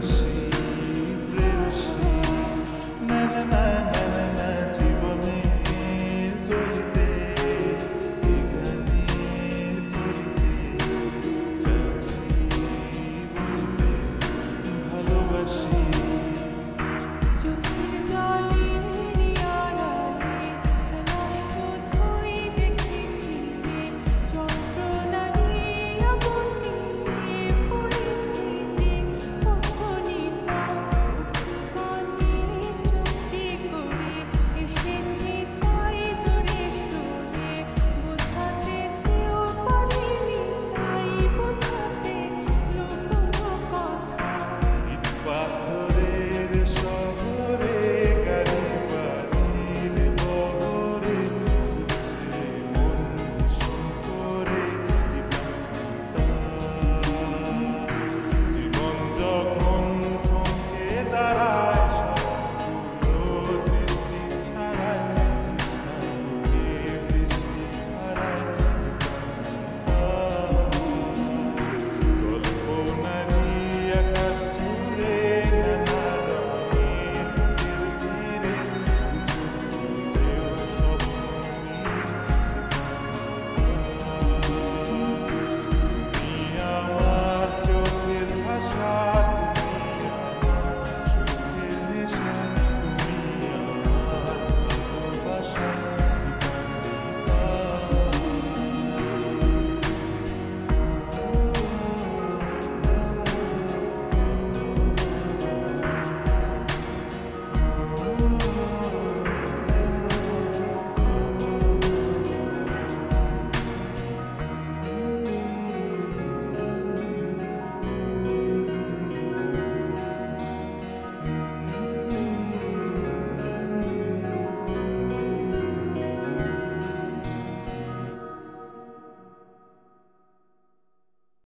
the.